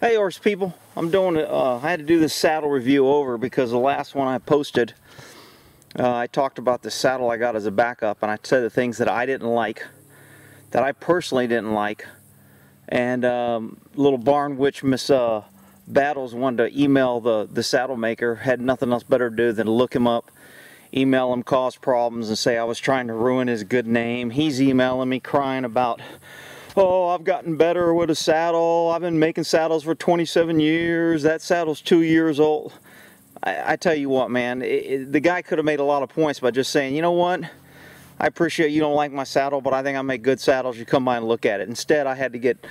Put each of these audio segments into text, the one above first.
Hey horse people, I'm doing, uh, I had to do this saddle review over because the last one I posted, uh, I talked about the saddle I got as a backup and I said the things that I didn't like, that I personally didn't like, and um, little barn witch Miss uh, Battles wanted to email the, the saddle maker, had nothing else better to do than look him up, email him, cause problems, and say I was trying to ruin his good name. He's emailing me crying about oh, I've gotten better with a saddle. I've been making saddles for 27 years. That saddle's two years old. I, I tell you what, man, it, it, the guy could have made a lot of points by just saying, you know what? I appreciate you don't like my saddle, but I think I make good saddles. You come by and look at it. Instead, I had to get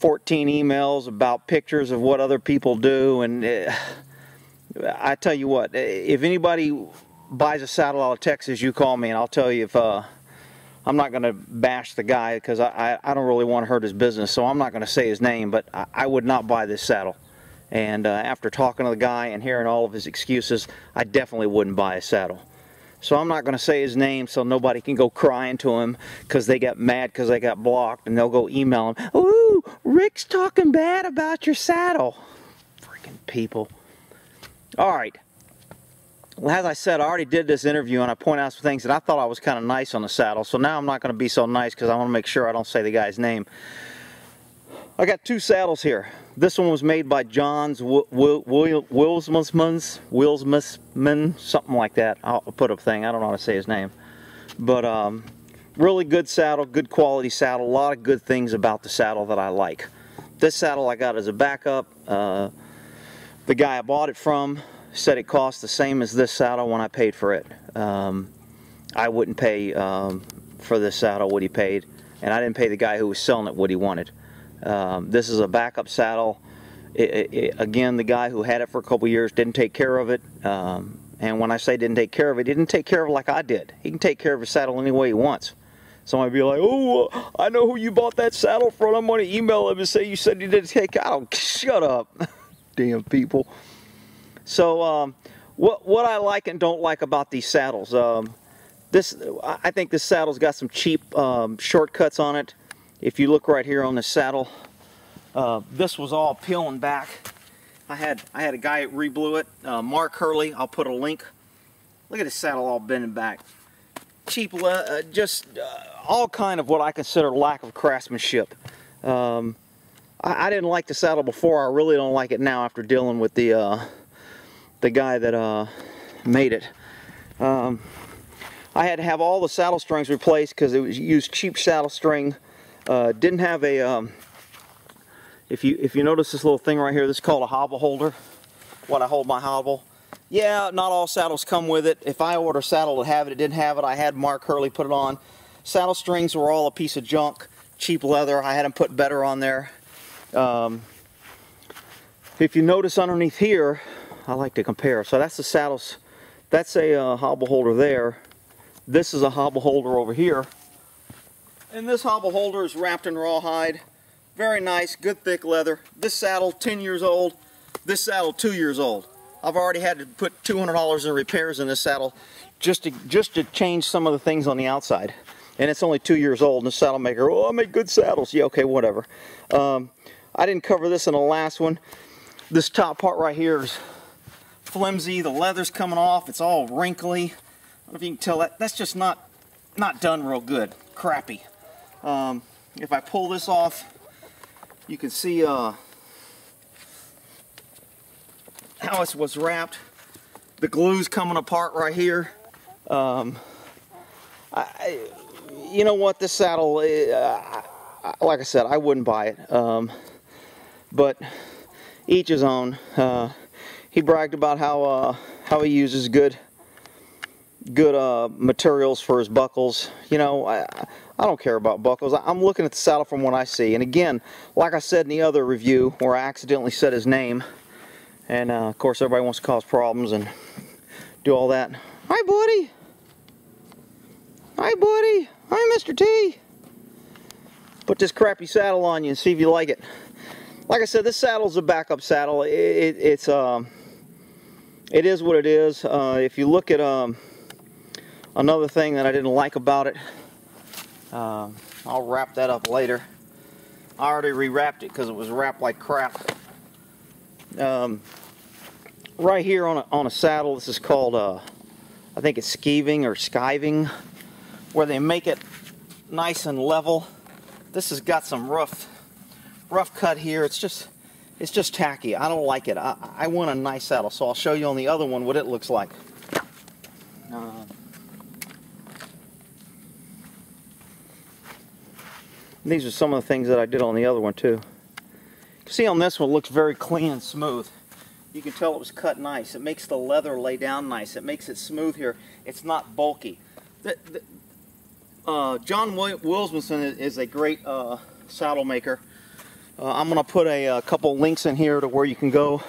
14 emails about pictures of what other people do. And uh, I tell you what, if anybody buys a saddle out of Texas, you call me and I'll tell you if uh, I'm not going to bash the guy because I, I, I, don't really want to hurt his business, so I'm not going to say his name, but I, I, would not buy this saddle. And uh, after talking to the guy and hearing all of his excuses, I definitely wouldn't buy a saddle. So I'm not going to say his name so nobody can go crying to him because they got mad because they got blocked and they'll go email him, Ooh, Rick's talking bad about your saddle. Freaking people. All right, as I said, I already did this interview and I point out some things that I thought I was kind of nice on the saddle. So now I'm not going to be so nice because I want to make sure I don't say the guy's name. I got two saddles here. This one was made by John's Wilsmans, Wilsman, something like that. I'll put a thing. I don't know how to say his name. But um, really good saddle, good quality saddle. A lot of good things about the saddle that I like. This saddle I got as a backup. Uh, the guy I bought it from said it cost the same as this saddle when I paid for it. Um, I wouldn't pay um, for this saddle what he paid, and I didn't pay the guy who was selling it what he wanted. Um, this is a backup saddle. It, it, it, again, the guy who had it for a couple years didn't take care of it. Um, and when I say didn't take care of it, he didn't take care of it like I did. He can take care of his saddle any way he wants. Somebody be like, oh, I know who you bought that saddle from. I'm to email him and say you said you didn't take I don't shut up. Damn people. So um, what, what I like and don't like about these saddles, um, this I think this saddle's got some cheap um, shortcuts on it. If you look right here on the saddle, uh, this was all peeling back. I had I had a guy reblue it, uh, Mark Hurley. I'll put a link. Look at this saddle all bending back. Cheap, uh, just uh, all kind of what I consider lack of craftsmanship. Um, I, I, didn't like the saddle before. I really don't like it now after dealing with the uh, the guy that uh, made it. Um, I had to have all the saddle strings replaced because it was used cheap saddle string. Uh, didn't have a, um, if you if you notice this little thing right here, this is called a hobble holder. What I hold my hobble. Yeah, not all saddles come with it. If I order a saddle to have it, it didn't have it. I had Mark Hurley put it on. Saddle strings were all a piece of junk, cheap leather. I had them put better on there. Um, if you notice underneath here, I like to compare. So that's the saddles. That's a uh, hobble holder there. This is a hobble holder over here. And this hobble holder is wrapped in rawhide. Very nice, good thick leather. This saddle, 10 years old. This saddle, two years old. I've already had to put $200 in repairs in this saddle just to, just to change some of the things on the outside. And it's only two years old, and the saddle maker, oh, I make good saddles. Yeah, okay, whatever. Um, I didn't cover this in the last one. This top part right here is flimsy. The leather's coming off. It's all wrinkly. I don't know if you can tell that. That's just not, not done real good. Crappy. Um, if I pull this off, you can see uh, how it was wrapped. The glue's coming apart right here. Um, I, you know what, this saddle, uh, like I said, I wouldn't buy it. Um, but each his own. Uh, he bragged about how uh, how he uses good good uh, materials for his buckles. You know, I, I don't care about buckles. I'm looking at the saddle from what I see. And again, like I said in the other review where I accidentally said his name, and uh, of course everybody wants to cause problems and do all that. Hi, buddy. Hi, buddy. Hi, Mr. T. Put this crappy saddle on you and see if you like it. Like I said, this saddle's a backup saddle. It, it, it's um, it is what it is. Uh, if you look at um, another thing that I didn't like about it, uh, I'll wrap that up later. I already rewrapped it because it was wrapped like crap. Um, right here on a, on a saddle, this is called, uh, I think it's skeeving or skiving, where they make it nice and level. This has got some rough, rough cut here. It's just, it's just tacky. I don't like it. I, I want a nice saddle, so I'll show you on the other one what it looks like. Uh, these are some of the things that I did on the other one too. See on this one, it looks very clean and smooth. You can tell it was cut nice. It makes the leather lay down nice. It makes it smooth here. It's not bulky. The, the, uh, John Wilsmanson is a great uh, saddle maker. Uh, I'm going to put a, a, uh, couple links in here to where you can go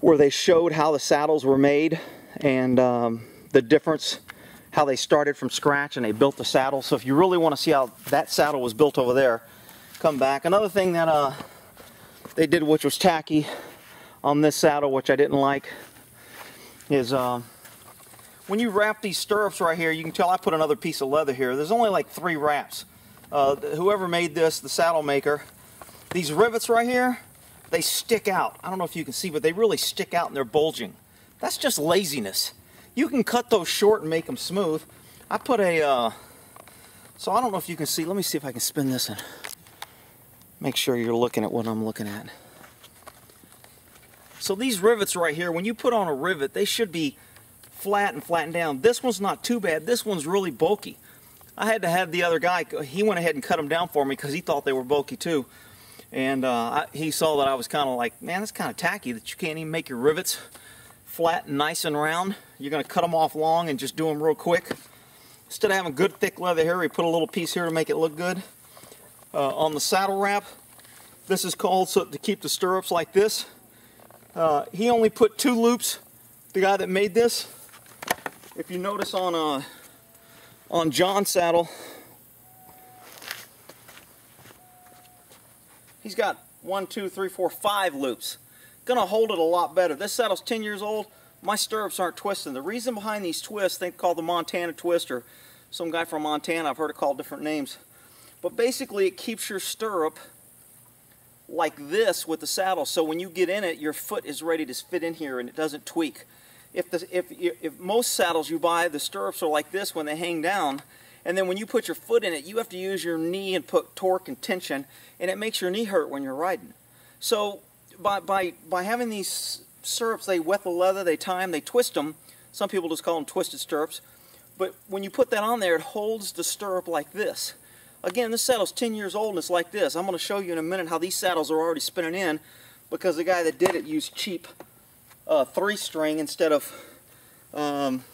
where they showed how the saddles were made and um, the difference, how they started from scratch and they built the saddle. So if you really want to see how that saddle was built over there, come back. Another thing that uh, they did which was tacky on this saddle, which I didn't like, is uh, when you wrap these stirrups right here, you can tell I put another piece of leather here. There's only like three wraps. Uh, whoever made this, the saddle maker, these rivets right here, they stick out. I don't know if you can see, but they really stick out and they're bulging. That's just laziness. You can cut those short and make them smooth. I put a, uh, so I don't know if you can see. Let me see if I can spin this and Make sure you're looking at what I'm looking at. So these rivets right here, when you put on a rivet, they should be flat and flattened down. This one's not too bad. This one's really bulky. I had to have the other guy, he went ahead and cut them down for me because he thought they were bulky too. And uh, I, he saw that I was kind of like, man, that's kind of tacky that you can't even make your rivets flat and nice and round. You're going to cut them off long and just do them real quick. Instead of having good thick leather here, we put a little piece here to make it look good. Uh, on the saddle wrap, this is called so to keep the stirrups like this. Uh, he only put two loops, the guy that made this if you notice on uh, on John's saddle, he's got one, two, three, four, five loops. Gonna hold it a lot better. This saddle's 10 years old. My stirrups aren't twisting. The reason behind these twists, they call the Montana twist or some guy from Montana. I've heard it called different names. But basically, it keeps your stirrup like this with the saddle. So when you get in it, your foot is ready to fit in here and it doesn't tweak if, the, if, if most saddles you buy, the stirrups are like this when they hang down, and then when you put your foot in it, you have to use your knee and put torque and tension, and it makes your knee hurt when you're riding. So by, by, by having these stirrups, they wet the leather, they tie them, they twist them. Some people just call them twisted stirrups. But when you put that on there, it holds the stirrup like this. Again, this saddle's 10 years old and it's like this. I'm going to show you in a minute how these saddles are already spinning in because the guy that did it used cheap uh, three string instead of um,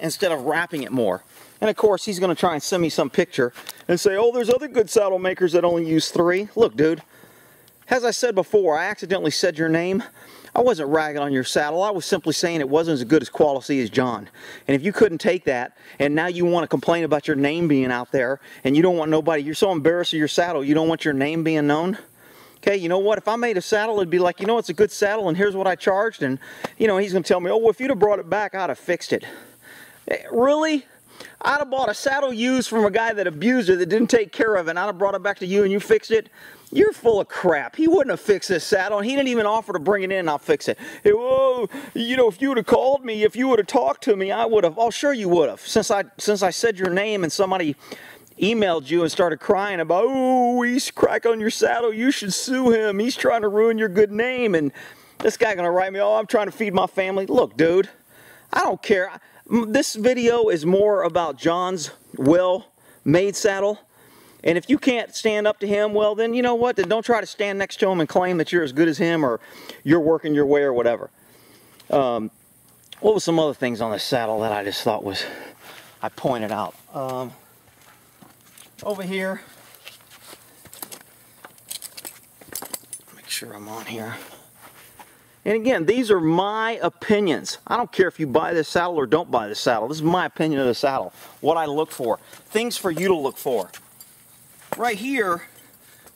instead of wrapping it more. And of course, he's going to try and send me some picture and say, oh, there's other good saddle makers that only use three. Look, dude, as I said before, I accidentally said your name. I wasn't ragging on your saddle. I was simply saying it wasn't as good as quality as John. And if you couldn't take that, and now you want to complain about your name being out there, and you don't want nobody, you're so embarrassed of your saddle, you don't want your name being known, okay, you know what, if I made a saddle, it'd be like, you know, it's a good saddle and here's what I charged. And, you know, he's going to tell me, oh, well, if you'd have brought it back, I'd have fixed it. Eh, really? I'd have bought a saddle used from a guy that abused it, that didn't take care of it, and I'd have brought it back to you and you fixed it. You're full of crap. He wouldn't have fixed this saddle, and he didn't even offer to bring it in and I'll fix it. Hey, whoa, you know, if you would have called me, if you would have talked to me, I would have. Oh, sure you would have. Since I since I said your name and somebody emailed you and started crying about, oh, he's crack on your saddle, you should sue him, he's trying to ruin your good name, and this guy gonna write me, oh, I'm trying to feed my family. Look, dude, I don't care. This video is more about John's well-made saddle, and if you can't stand up to him, well, then you know what? Then don't try to stand next to him and claim that you're as good as him or you're working your way or whatever. Um, what was some other things on this saddle that I just thought was, I pointed out? Um, over here. Make sure I'm on here. And again, these are my opinions. I don't care if you buy this saddle or don't buy this saddle. This is my opinion of the saddle. What I look for. Things for you to look for. Right here,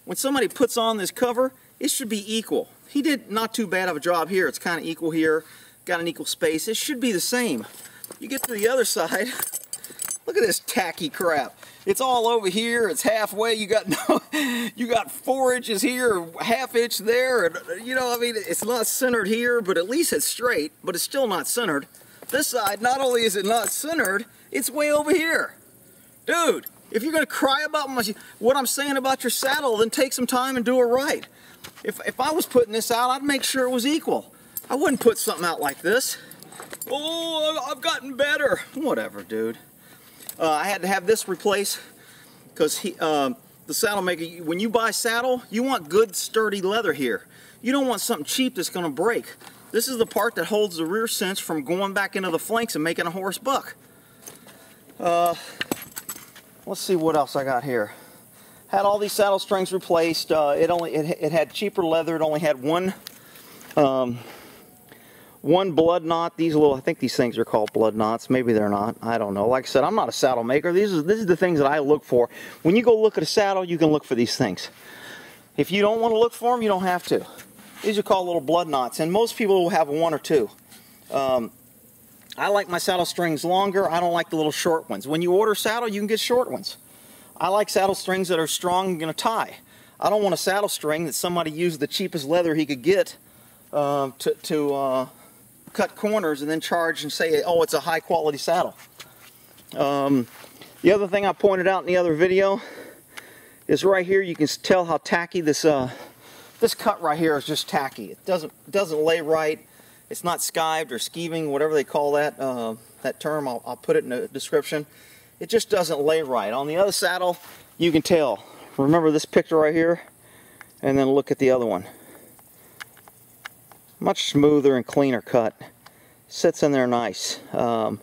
when somebody puts on this cover, it should be equal. He did not too bad of a job here. It's kind of equal here. Got an equal space. It should be the same. You get to the other side, Look at this tacky crap. It's all over here. It's halfway. You got no, you got four inches here, half inch there, and you know, I mean, it's not centered here, but at least it's straight. But it's still not centered. This side, not only is it not centered, it's way over here, dude. If you're gonna cry about my, what I'm saying about your saddle, then take some time and do it right. If if I was putting this out, I'd make sure it was equal. I wouldn't put something out like this. Oh, I've gotten better. Whatever, dude. Uh, I had to have this replaced because uh, the saddle maker, when you buy saddle, you want good sturdy leather here. You don't want something cheap that's going to break. This is the part that holds the rear cinch from going back into the flanks and making a horse buck. Uh, let's see what else I got here. Had all these saddle strings replaced. Uh, it only it, it, had cheaper leather. It only had one um, one blood knot. These little, I think these things are called blood knots. Maybe they're not. I don't know. Like I said, I'm not a saddle maker. These are, this is the things that I look for. When you go look at a saddle, you can look for these things. If you don't want to look for them, you don't have to. These are called little blood knots, and most people will have one or two. Um, I like my saddle strings longer. I don't like the little short ones. When you order saddle, you can get short ones. I like saddle strings that are strong and going to tie. I don't want a saddle string that somebody used the cheapest leather he could get uh, to, to uh, cut corners and then charge and say, oh, it's a high quality saddle. Um, the other thing I pointed out in the other video is right here you can tell how tacky this uh, this cut right here is just tacky. It doesn't doesn't lay right. It's not skived or skeeving, whatever they call that uh, that term. I'll, I'll put it in the description. It just doesn't lay right. On the other saddle, you can tell. Remember this picture right here, and then look at the other one much smoother and cleaner cut. Sits in there nice. Um,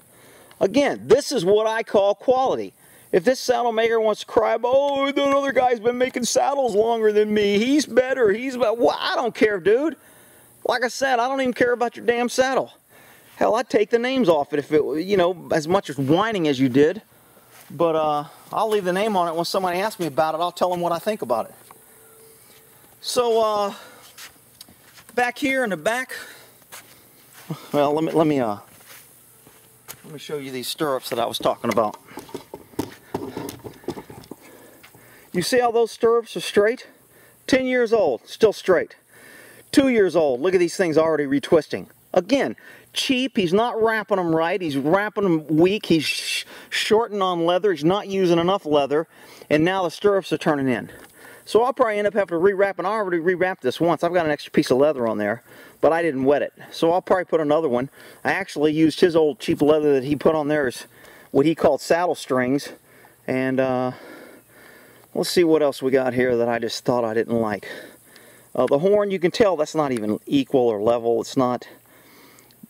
again, this is what I call quality. If this saddle maker wants to cry, oh, that other guy's been making saddles longer than me. He's better. He's better. Well, I don't care, dude. Like I said, I don't even care about your damn saddle. Hell, I'd take the names off it if it, you know, as much as whining as you did. But uh, I'll leave the name on it when somebody asks me about it. I'll tell them what I think about it. So, uh, back here in the back, well, let me let me uh let me show you these stirrups that I was talking about. You see how those stirrups are straight? 10 years old, still straight. Two years old, look at these things already retwisting. Again, cheap, he's not wrapping them right, he's wrapping them weak, he's sh shorting on leather, he's not using enough leather, and now the stirrups are turning in. So I'll probably end up having to rewrap, and I already rewrapped this once. I've got an extra piece of leather on there, but I didn't wet it. So I'll probably put another one. I actually used his old cheap leather that he put on there as what he called saddle strings. And uh, let's see what else we got here that I just thought I didn't like. Uh, the horn, you can tell that's not even equal or level. It's not,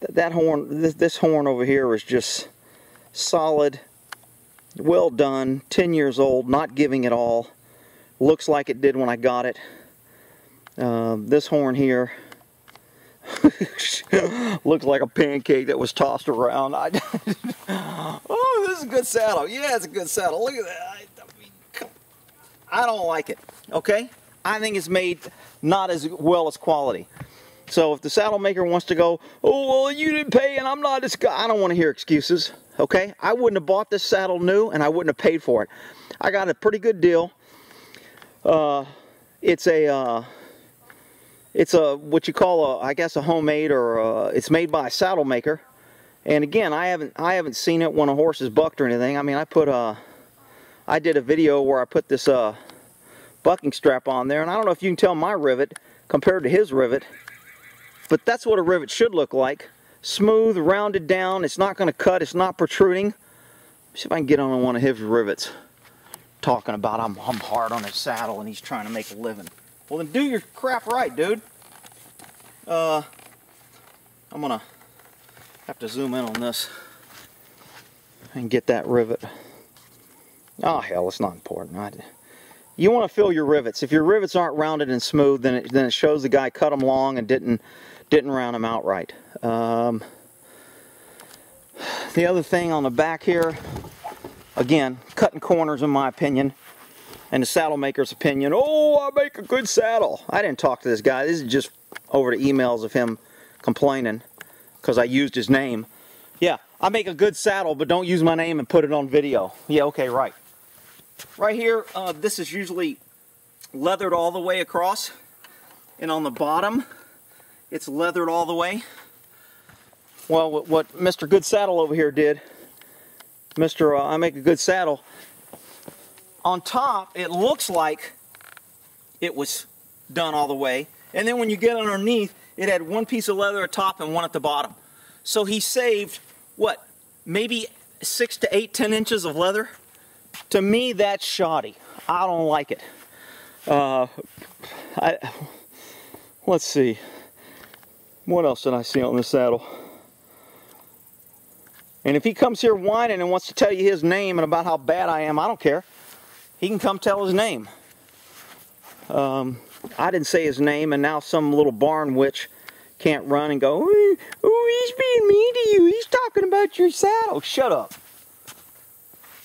that horn, this, this horn over here is just solid, well done, 10 years old, not giving it all looks like it did when I got it. Uh, this horn here looks like a pancake that was tossed around. Oh, this is a good saddle. Yeah, it's a good saddle. Look at that. I, I don't like it. Okay, I think it's made not as well as quality. So if the saddle maker wants to go, oh well, you didn't pay, and I'm not this guy. I don't want to hear excuses. Okay, I wouldn't have bought this saddle new, and I wouldn't have paid for it. I got a pretty good deal. Uh, it's a uh, it's a what you call a I guess a homemade or a, uh, it's made by a saddle maker. And again, I haven't I haven't seen it when a horse is bucked or anything. I mean, I put a uh, did a video where I put this uh, bucking strap on there, and I don't know if you can tell my rivet compared to his rivet, but that's what a rivet should look like. Smooth, rounded down. It's not going to cut. It's not protruding. See if I can get on one of his rivets talking about I'm, I'm hard on his saddle and he's trying to make a living. Well, then do your crap right, dude. Uh, I'm going to have to zoom in on this and get that rivet. Oh, hell, it's not important. I, you want to fill your rivets. If your rivets aren't rounded and smooth, then it, then it shows the guy cut them long and didn't didn't round them out right. Um, the other thing on the back here, Again, cutting corners in my opinion, and the saddle maker's opinion. Oh, I make a good saddle. I didn't talk to this guy. This is just over the emails of him complaining because I used his name. Yeah, I make a good saddle, but don't use my name and put it on video. Yeah, okay, right. Right here, uh, this is usually leathered all the way across. And on the bottom, it's leathered all the way. Well, what Mr. Good Saddle over here did, Mr. Uh, I Make a Good Saddle, on top, it looks like it was done all the way. And then when you get underneath, it had one piece of leather at top and one at the bottom. So he saved, what, maybe six to eight, ten inches of leather? To me, that's shoddy. I don't like it. Uh, I, let's see. What else did I see on this saddle? And if he comes here whining and wants to tell you his name and about how bad I am, I don't care. He can come tell his name. Um, I didn't say his name, and now some little barn witch can't run and go, oh, he's being mean to you. He's talking about your saddle. Shut up.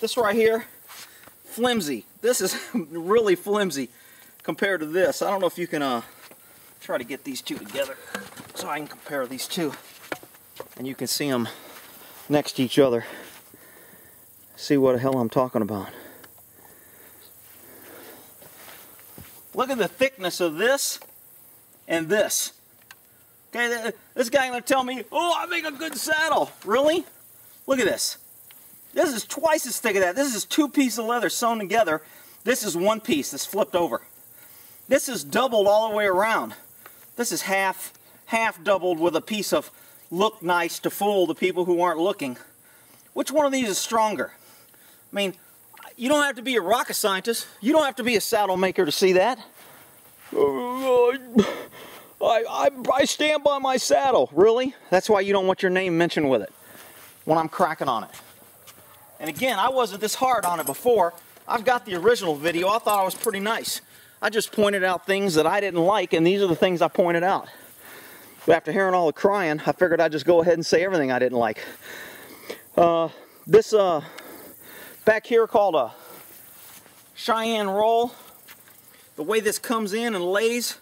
This right here, flimsy. This is really flimsy compared to this. I don't know if you can uh, try to get these two together so I can compare these two. And you can see them next to each other. See what the hell I'm talking about. Look at the thickness of this and this. Okay, this guy gonna tell me, oh, I make a good saddle. Really? Look at this. This is twice as thick as that. This is two pieces of leather sewn together. This is one piece that's flipped over. This is doubled all the way around. This is half, half doubled with a piece of look nice to fool the people who aren't looking. Which one of these is stronger? I mean, you don't have to be a rocket scientist. You don't have to be a saddle maker to see that. I, I, I stand by my saddle. Really? That's why you don't want your name mentioned with it when I'm cracking on it. And again, I wasn't this hard on it before. I've got the original video. I thought I was pretty nice. I just pointed out things that I didn't like, and these are the things I pointed out. But after hearing all the crying, I figured I'd just go ahead and say everything I didn't like. Uh, this uh, back here called a Cheyenne roll. The way this comes in and lays,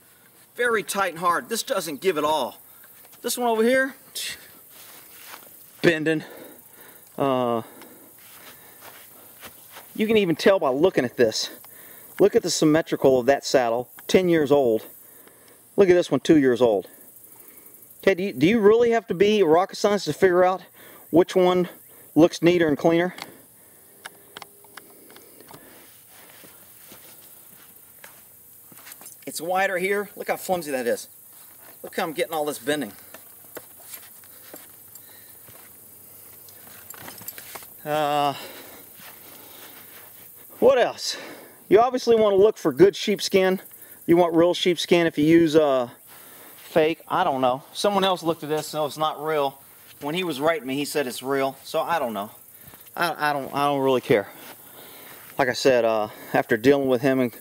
very tight and hard. This doesn't give it all. This one over here, bending. Uh, you can even tell by looking at this. Look at the symmetrical of that saddle, 10 years old. Look at this one, two years old. Okay, do you, do you really have to be a rocket scientist to figure out which one looks neater and cleaner? It's wider here. Look how flimsy that is. Look how I'm getting all this bending. Uh, what else? You obviously want to look for good sheepskin. You want real sheepskin if you use uh, fake. I don't know. Someone else looked at this, so it's not real. When he was writing me, he said it's real. So I don't know. I, I don't. I don't really care. Like I said, uh, after dealing with him and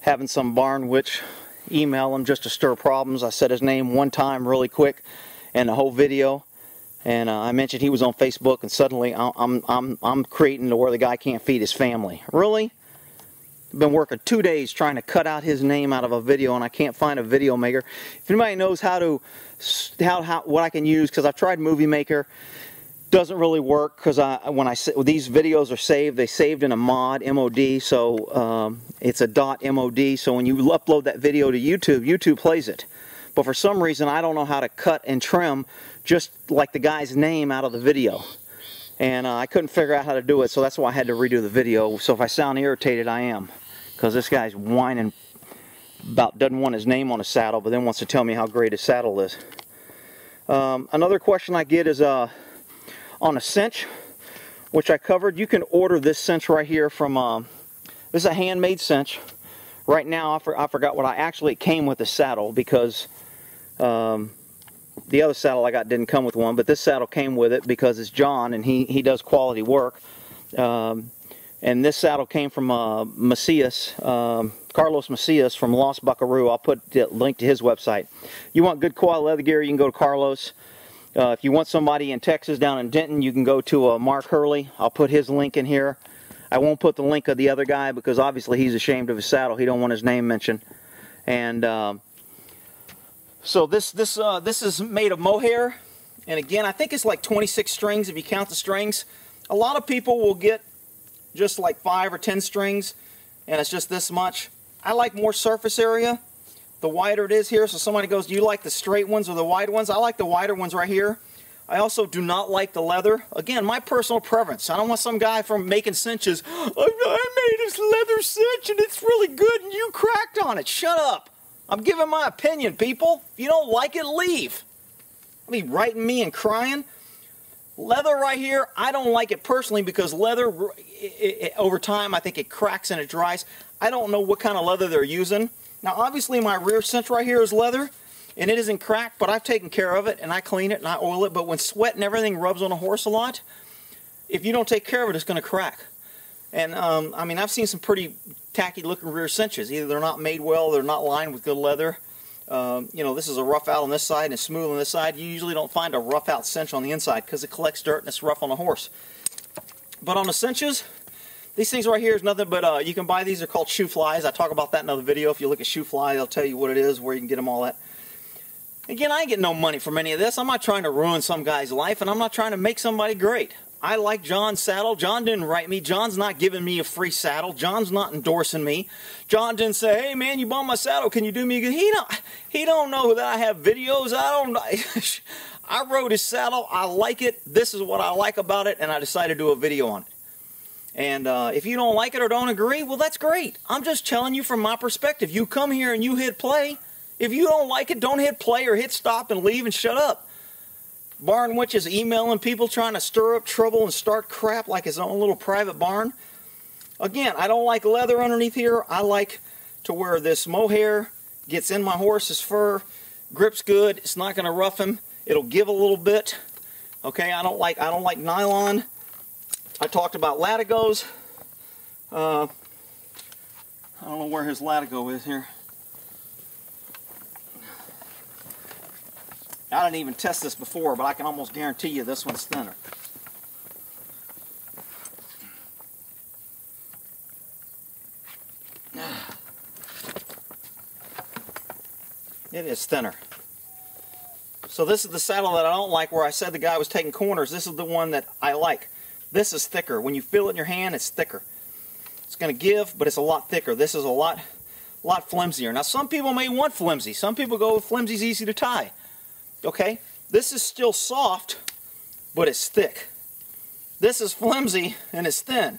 having some barn witch email him just to stir problems. I said his name one time really quick in the whole video. And uh, I mentioned he was on Facebook, and suddenly I'm, I'm, I'm creating to where the guy can't feed his family. Really? Been working two days trying to cut out his name out of a video, and I can't find a video maker. If anybody knows how to, how, how what I can use, because I've tried Movie Maker, doesn't really work because I when I these videos are saved, they saved in a mod mod, so um, it's a dot mod. So when you upload that video to YouTube, YouTube plays it. But for some reason, I don't know how to cut and trim just like the guy's name out of the video, and uh, I couldn't figure out how to do it. So that's why I had to redo the video. So if I sound irritated, I am because this guy's whining about doesn't want his name on a saddle, but then wants to tell me how great his saddle is. Um, another question I get is. Uh, on a cinch, which I covered. You can order this cinch right here from, um, this is a handmade cinch. Right now, I, for, I forgot what I actually came with the saddle because um, the other saddle I got didn't come with one, but this saddle came with it because it's John and he, he does quality work. Um, and this saddle came from uh, Macias, um, Carlos Macias from Lost Buckaroo. I'll put the link to his website. You want good quality leather gear, you can go to Carlos. Uh, if you want somebody in Texas down in Denton, you can go to uh, Mark Hurley. I'll put his link in here. I won't put the link of the other guy because obviously he's ashamed of his saddle. He don't want his name mentioned. And um, so this this uh, this is made of mohair. And again, I think it's like 26 strings if you count the strings. A lot of people will get just like five or 10 strings and it's just this much. I like more surface area. The wider it is here, so somebody goes, do you like the straight ones or the wide ones? I like the wider ones right here. I also do not like the leather. Again, my personal preference. I don't want some guy from making cinches. I made this leather cinch and it's really good and you cracked on it. Shut up. I'm giving my opinion, people. If you don't like it, leave. I'll be writing me and crying. Leather right here, I don't like it personally because leather, it, it, over time, I think it cracks and it dries. I don't know what kind of leather they're using. Now, obviously, my rear cinch right here is leather, and it isn't cracked, but I've taken care of it, and I clean it, and I oil it. But when sweat and everything rubs on a horse a lot, if you don't take care of it, it's going to crack. And, um, I mean, I've seen some pretty tacky-looking rear cinches. Either they're not made well, they're not lined with good leather. Um, you know, this is a rough out on this side and smooth on this side. You usually don't find a rough out cinch on the inside because it collects dirt and it's rough on a horse. But on the cinches, these things right here is nothing but, uh, you can buy these, they're called shoo flies. I talk about that in another video. If you look at shoo fly, they'll tell you what it is, where you can get them all at. Again, I ain't getting no money from any of this. I'm not trying to ruin some guy's life, and I'm not trying to make somebody great. I like John's saddle. John didn't write me. John's not giving me a free saddle. John's not endorsing me. John didn't say, "Hey man, you bought my saddle. Can you do me a good?" He don't. He don't know that I have videos. I don't. I rode his saddle. I like it. This is what I like about it, and I decided to do a video on it. And uh, if you don't like it or don't agree, well, that's great. I'm just telling you from my perspective. You come here and you hit play. If you don't like it, don't hit play or hit stop and leave and shut up. Barn Witch is emailing people trying to stir up trouble and start crap like his own little private barn. Again, I don't like leather underneath here. I like to where this mohair gets in my horse's fur, grips good. It's not going to rough him. It'll give a little bit. Okay, I don't like I don't like nylon. I talked about latigos. Uh, I don't know where his latigo is here. I didn't even test this before, but I can almost guarantee you this one's thinner. It is thinner. So this is the saddle that I don't like where I said the guy was taking corners. This is the one that I like. This is thicker. When you feel it in your hand, it's thicker. It's going to give, but it's a lot thicker. This is a lot, lot flimsier. Now some people may want flimsy. Some people go, flimsy's easy to tie. Okay, this is still soft, but it's thick. This is flimsy and it's thin.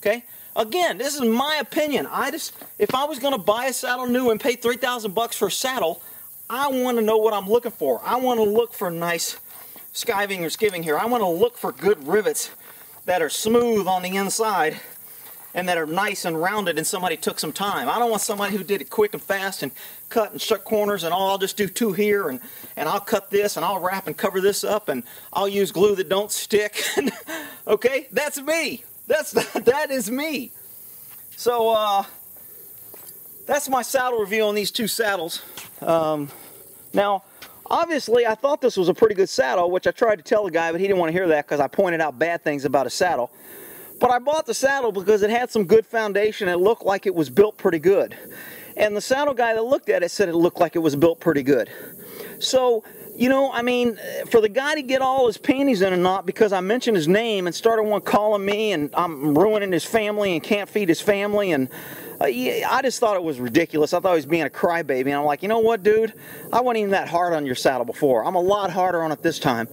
Okay, again, this is my opinion. I just, if I was going to buy a saddle new and pay 3000 bucks for a saddle, I want to know what I'm looking for. I want to look for nice skiving or skiving here. I want to look for good rivets that are smooth on the inside and that are nice and rounded and somebody took some time. I don't want somebody who did it quick and fast and cut and shut corners and oh, I'll just do two here and, and I'll cut this and I'll wrap and cover this up and I'll use glue that don't stick. okay, that's me. That's that is me. So uh, that's my saddle review on these two saddles. Um, now, obviously, I thought this was a pretty good saddle, which I tried to tell the guy, but he didn't want to hear that because I pointed out bad things about a saddle. But I bought the saddle because it had some good foundation. It looked like it was built pretty good. And the saddle guy that looked at it said it looked like it was built pretty good. So, you know, I mean, for the guy to get all his panties in a knot because I mentioned his name and started one calling me and I'm ruining his family and can't feed his family and I just thought it was ridiculous. I thought he was being a crybaby. And I'm like, you know what, dude? I wasn't even that hard on your saddle before. I'm a lot harder on it this time.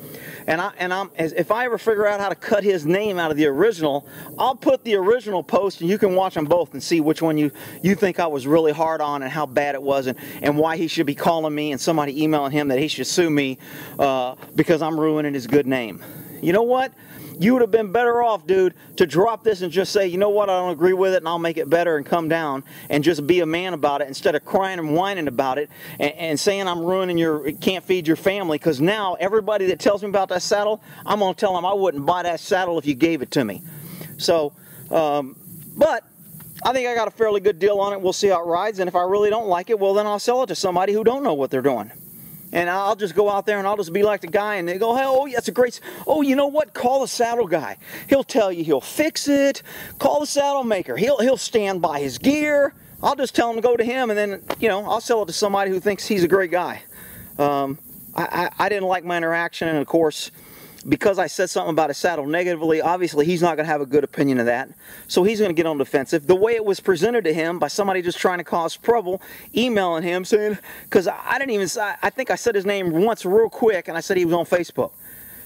And I and I'm if I ever figure out how to cut his name out of the original, I'll put the original post and you can watch them both and see which one you you think I was really hard on and how bad it was and and why he should be calling me and somebody emailing him that he should sue me uh, because I'm ruining his good name. You know what? You would have been better off, dude, to drop this and just say, you know what, I don't agree with it and I'll make it better and come down and just be a man about it instead of crying and whining about it and, and saying I'm ruining your, can't feed your family because now everybody that tells me about that saddle, I'm going to tell them I wouldn't buy that saddle if you gave it to me. So, um, but I think I got a fairly good deal on it. We'll see how it rides. And if I really don't like it, well, then I'll sell it to somebody who don't know what they're doing. And I'll just go out there and I'll just be like the guy and they go, hey, oh, that's a great, oh, you know what? Call the saddle guy. He'll tell you he'll fix it. Call the saddle maker. He'll, he'll stand by his gear. I'll just tell him to go to him and then, you know, I'll sell it to somebody who thinks he's a great guy. Um, I, I, I didn't like my interaction, and of course, because I said something about his saddle negatively, obviously he's not going to have a good opinion of that. So he's going to get on defensive. The way it was presented to him by somebody just trying to cause trouble, emailing him saying, because I didn't even, I think I said his name once real quick and I said he was on Facebook.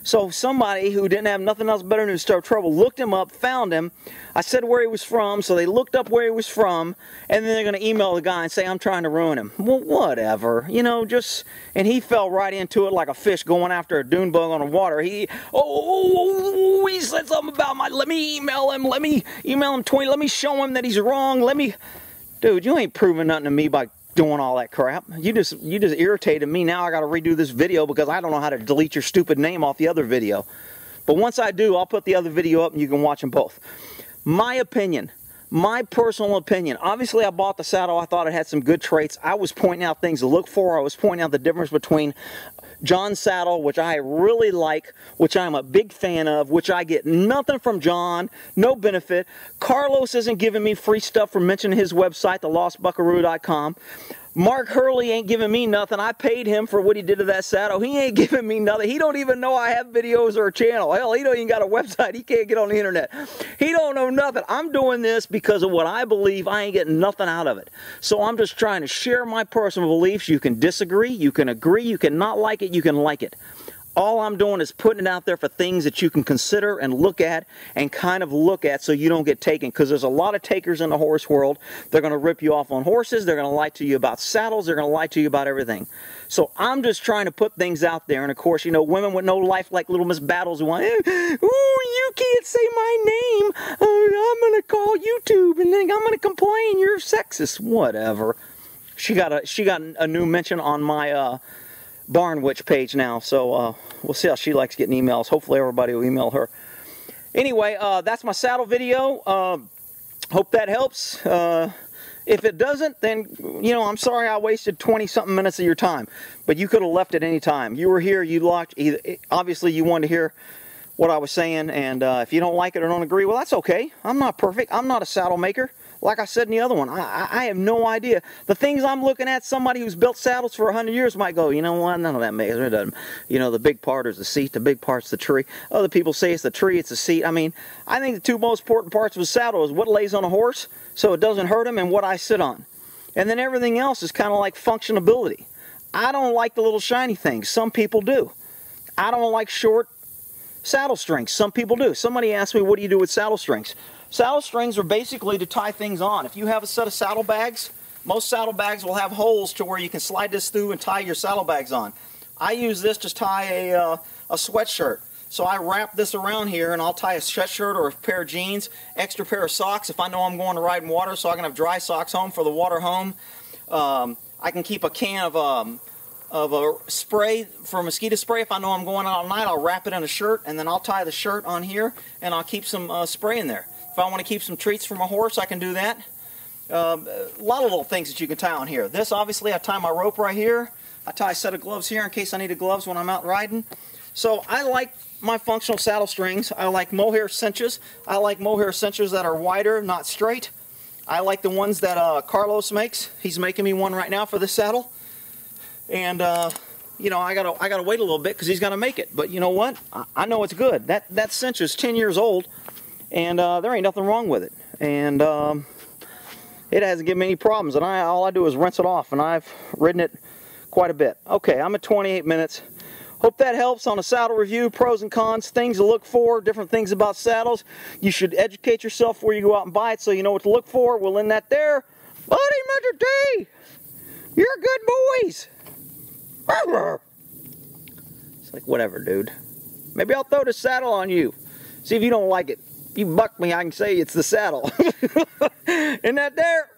So somebody who didn't have nothing else better to start trouble looked him up, found him. I said where he was from, so they looked up where he was from, and then they're going to email the guy and say, I'm trying to ruin him. Well, whatever. You know, just, and he fell right into it like a fish going after a June bug on the water. He, oh, he said something about my, let me email him, let me email him 20, let me show him that he's wrong, let me, dude, you ain't proving nothing to me by doing all that crap. You just you just irritated me. Now I got to redo this video because I don't know how to delete your stupid name off the other video. But once I do, I'll put the other video up and you can watch them both. My opinion, my personal opinion. Obviously, I bought the saddle. I thought it had some good traits. I was pointing out things to look for. I was pointing out the difference between John Saddle, which I really like, which I'm a big fan of, which I get nothing from John, no benefit. Carlos isn't giving me free stuff for mentioning his website, thelostbuckaroo.com. Mark Hurley ain't giving me nothing. I paid him for what he did to that saddle. He ain't giving me nothing. He don't even know I have videos or a channel. Hell, he don't even got a website. He can't get on the internet. He don't know nothing. I'm doing this because of what I believe. I ain't getting nothing out of it. So I'm just trying to share my personal beliefs. You can disagree. You can agree. You can not like it. You can like it. All I'm doing is putting it out there for things that you can consider and look at and kind of look at so you don't get taken. Because there's a lot of takers in the horse world. They're going to rip you off on horses. They're going to lie to you about saddles. They're going to lie to you about everything. So I'm just trying to put things out there. And of course, you know, women with no life like Little Miss Battles who want, oh, you can't say my name. Oh, I'm going to call YouTube and then I'm going to complain you're sexist. Whatever. She got a she got a new mention on my uh, Barn Witch page now, so uh, we'll see how she likes getting emails. Hopefully everybody will email her. Anyway, uh, that's my saddle video. Uh, hope that helps. Uh, if it doesn't, then, you know, I'm sorry I wasted 20-something minutes of your time. But you could have left at any time. You were here, you locked, either, obviously you wanted to hear what I was saying, and uh, if you don't like it or don't agree, well, that's okay. I'm not perfect. I'm not a saddle maker. Like I said in the other one, I, I have no idea. The things I'm looking at, somebody who's built saddles for 100 years might go, you know what, none of that makes it. Doesn't. You know, the big part is the seat, the big part's the tree. Other people say it's the tree, it's the seat. I mean, I think the two most important parts of a saddle is what lays on a horse so it doesn't hurt him and what I sit on. And then everything else is kind of like functionability. I don't like the little shiny things. Some people do. I don't like short saddle strings. Some people do. Somebody asked me, what do you do with saddle strings? Saddle strings are basically to tie things on. If you have a set of saddlebags, most saddlebags will have holes to where you can slide this through and tie your saddlebags on. I use this to tie a, uh, a sweatshirt. So I wrap this around here and I'll tie a sweatshirt or a pair of jeans, extra pair of socks if I know I'm going to ride in water so I can have dry socks home for the water home. Um, I can keep a can of, um, of a spray for mosquito spray. If I know I'm going out all night, I'll wrap it in a shirt and then I'll tie the shirt on here and I'll keep some uh, spray in there. If I want to keep some treats for my horse, I can do that. Um, a lot of little things that you can tie on here. This, obviously, I tie my rope right here. I tie a set of gloves here in case I need gloves when I'm out riding. So I like my functional saddle strings. I like mohair cinches. I like mohair cinches that are wider, not straight. I like the ones that uh, Carlos makes. He's making me one right now for this saddle. And, uh, you know, I gotta, I gotta wait a little bit because he's gonna make it. But you know what? I, I know it's good. That, that cinch is 10 years old and uh, there ain't nothing wrong with it. And um, it hasn't given me any problems. And I, all I do is rinse it off, and I've ridden it quite a bit. Okay, I'm at 28 minutes. Hope that helps on a saddle review, pros and cons, things to look for, different things about saddles. You should educate yourself before you go out and buy it so you know what to look for. We'll end that there. Buddy Mr. D, you're good boys. It's like, whatever, dude. Maybe I'll throw the saddle on you. See if you don't like it you buck me, I can say it's the saddle. Isn't that there?